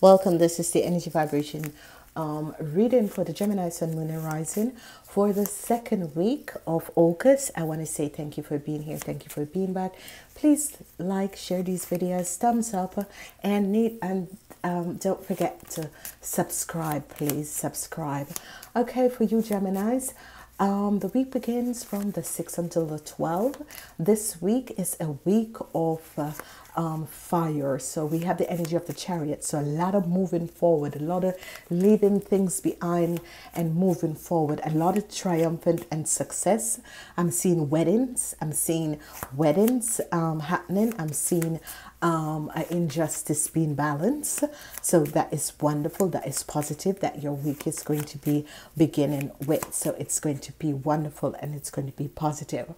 Welcome. This is the energy vibration um, reading for the Gemini Sun Moon and Rising for the second week of August. I want to say thank you for being here. Thank you for being back. Please like, share these videos, thumbs up, and need and um, don't forget to subscribe. Please subscribe. Okay, for you Gemini's. Um, the week begins from the 6th until the 12th. This week is a week of uh, um, fire. So we have the energy of the chariot. So a lot of moving forward, a lot of leaving things behind and moving forward, a lot of triumphant and success. I'm seeing weddings. I'm seeing weddings um, happening. I'm seeing um, injustice being balanced. So that is wonderful. That is positive that your week is going to be beginning with. So it's going to be wonderful and it's going to be positive.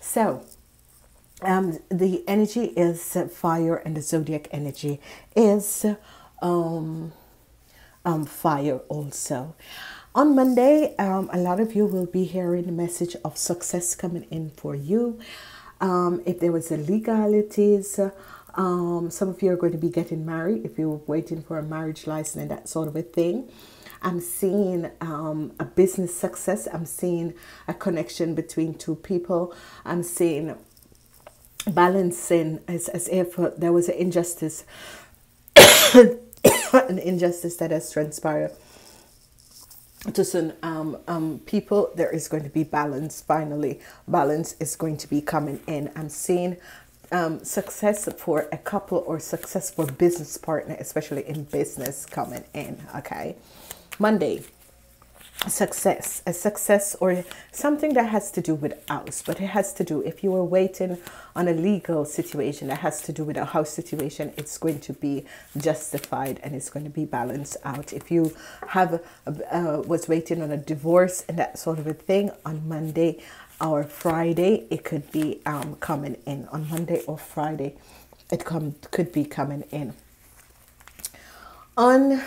So um, the energy is fire and the zodiac energy is um, um, fire also. On Monday, um, a lot of you will be hearing a message of success coming in for you. Um, if there was a legalities, um, some of you are going to be getting married if you're waiting for a marriage license and that sort of a thing. I'm seeing um, a business success. I'm seeing a connection between two people. I'm seeing balancing as, as if there was an injustice, an injustice that has transpired to some um, um, people, there is going to be balance. Finally, balance is going to be coming in. I'm seeing um, success for a couple or successful business partner, especially in business, coming in. Okay, Monday, success, a success or something that has to do with house, but it has to do if you are waiting on a legal situation that has to do with a house situation, it's going to be justified and it's going to be balanced out. If you have uh, was waiting on a divorce and that sort of a thing on Monday or Friday, it could be um, coming in on Monday or Friday. It come could be coming in on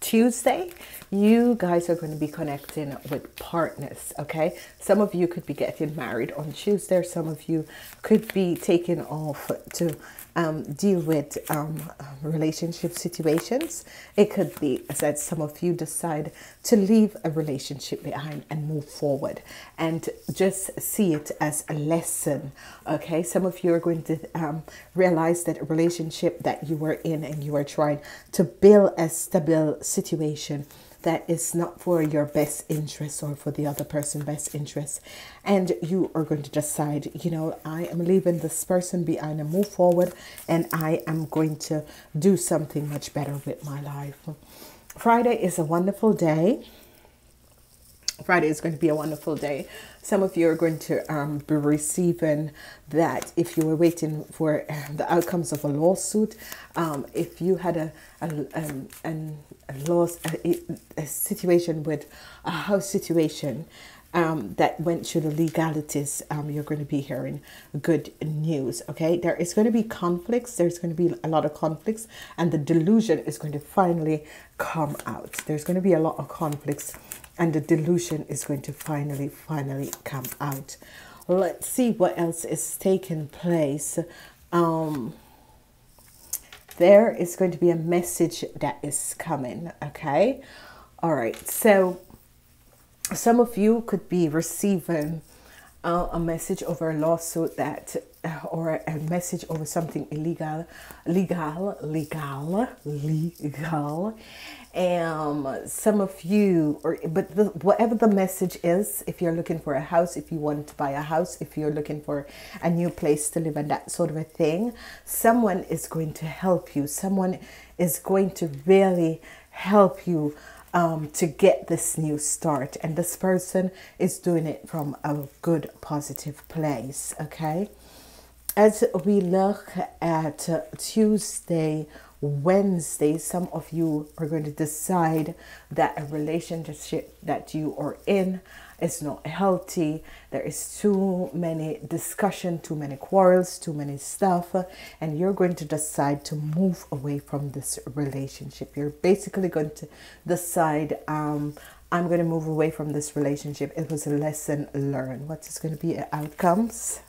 Tuesday, you guys are going to be connecting with partners, okay? Some of you could be getting married on Tuesday, some of you could be taking off to um, deal with um, relationship situations. It could be that some of you decide to leave a relationship behind and move forward and just see it as a lesson. Okay, some of you are going to um, realize that a relationship that you were in and you are trying to build a stable situation that is not for your best interest or for the other person's best interest. And you are going to decide, you know, I am leaving this person behind and move forward, and I am going to do something much better with my life. Friday is a wonderful day. Friday is going to be a wonderful day. Some of you are going to um, be receiving that if you were waiting for um, the outcomes of a lawsuit, um, if you had a, a, um, an, a loss, a, a, situation with a house situation um, that went through the legalities, um, you're going to be hearing good news. Okay, there is going to be conflicts. There's going to be a lot of conflicts, and the delusion is going to finally come out. There's going to be a lot of conflicts and the delusion is going to finally, finally come out. Let's see what else is taking place. Um, there is going to be a message that is coming, okay? All right, so some of you could be receiving uh, a message over a lawsuit that uh, or a message over something illegal legal legal legal um some of you or but the, whatever the message is if you're looking for a house if you want to buy a house if you're looking for a new place to live and that sort of a thing someone is going to help you. Someone is going to really help you um, to get this new start. And this person is doing it from a good positive place okay? As we look at Tuesday Wednesday, some of you are going to decide that a relationship that you are in is not healthy. There is too many discussion, too many quarrels, too many stuff, and you're going to decide to move away from this relationship. You're basically going to decide, um, I'm going to move away from this relationship. It was a lesson learned. What is going to be outcomes?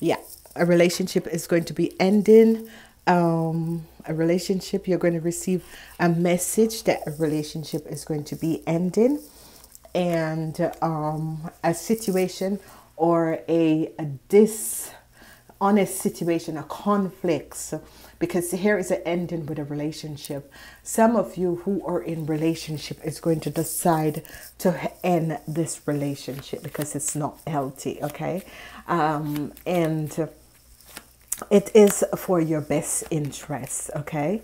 Yeah, a relationship is going to be ending um, a relationship, you're going to receive a message that a relationship is going to be ending, and um, a situation or a, a dishonest situation, a conflict. Because here is an ending with a relationship. Some of you who are in relationship is going to decide to end this relationship because it's not healthy. Okay, um, and it is for your best interest, okay?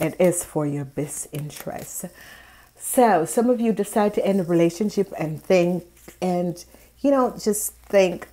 It is for your best interest. So, some of you decide to end a relationship and think, and you know, just think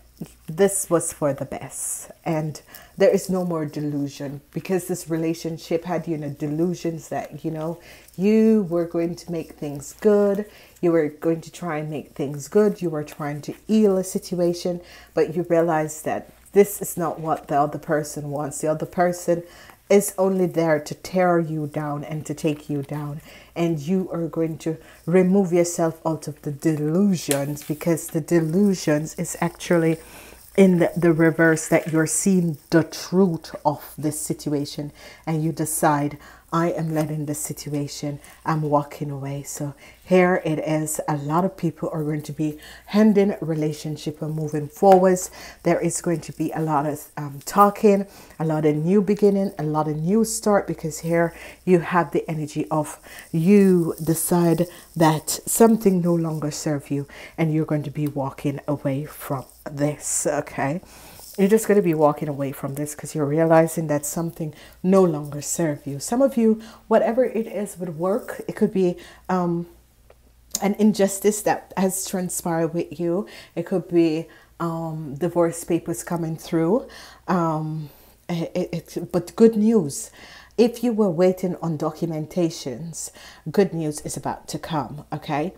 this was for the best. And there is no more delusion because this relationship had you in a delusions that, you know, you were going to make things good. You were going to try and make things good. You were trying to heal a situation, but you realized that this is not what the other person wants. The other person is only there to tear you down and to take you down. And you are going to remove yourself out of the delusions because the delusions is actually in the, the reverse that you're seeing the truth of this situation and you decide I am letting the situation, I'm walking away. So here it is. A lot of people are going to be handing relationship and moving forwards. There is going to be a lot of um, talking, a lot of new beginning, a lot of new start because here you have the energy of you decide that something no longer serve you and you're going to be walking away from this. Okay you're just going to be walking away from this because you're realizing that something no longer serves you. Some of you, whatever it is would work. It could be um, an injustice that has transpired with you. It could be um, divorce papers coming through. Um, it, it, but good news. If you were waiting on documentations, good news is about to come. Okay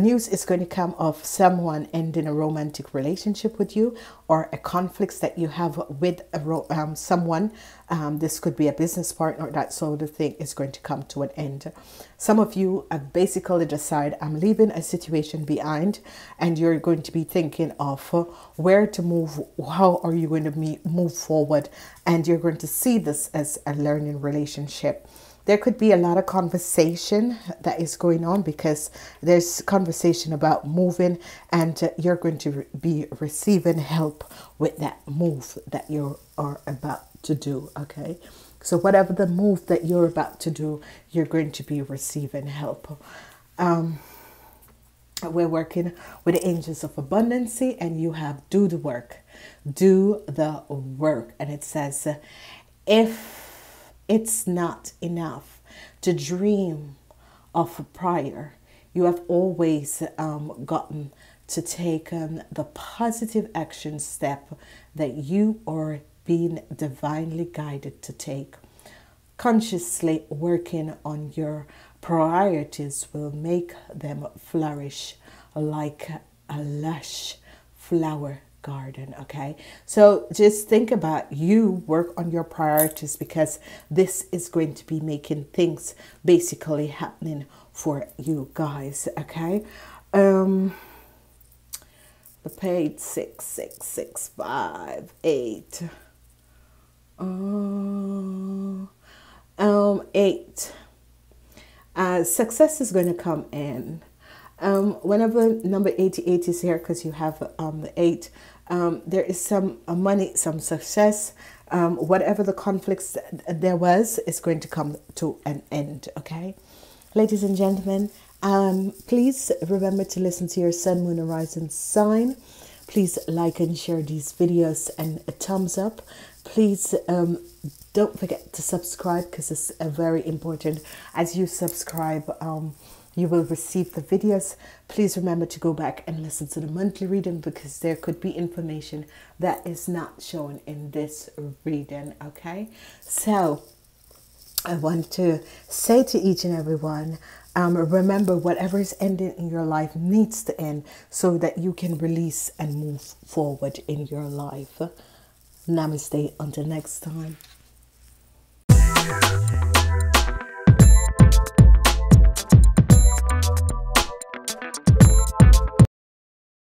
news is going to come of someone ending a romantic relationship with you or a conflict that you have with um, someone. Um, this could be a business partner, that sort of thing is going to come to an end. Some of you have basically decided, I'm leaving a situation behind, and you're going to be thinking of uh, where to move, how are you going to move forward, and you're going to see this as a learning relationship there could be a lot of conversation that is going on because there's conversation about moving and you're going to be receiving help with that move that you are about to do okay? So whatever the move that you're about to do you're going to be receiving help. Um, we're working with the angels of abundancy and you have do the work. Do the work. And it says if it's not enough to dream of a prior. You have always um, gotten to take um, the positive action step that you are being divinely guided to take. Consciously working on your priorities will make them flourish like a lush flower garden okay? So just think about you work on your priorities because this is going to be making things basically happening for you guys okay? Um the page six six six five eight. Uh, um eight. Uh, success is going to come in. Um, whenever number 88 is here because you have um, the 8 um, there is some uh, money, some success. Um, whatever the conflicts there was is going to come to an end. Okay, ladies and gentlemen, um, please remember to listen to your sun, moon, rising sign. Please like and share these videos and a thumbs up. Please um, don't forget to subscribe because it's uh, very important. As you subscribe, um, you will receive the videos. Please remember to go back and listen to the monthly reading because there could be information that is not shown in this reading. Okay, so I want to say to each and every one. Um, remember, whatever is ending in your life needs to end so that you can release and move forward in your life. Namaste. Until next time.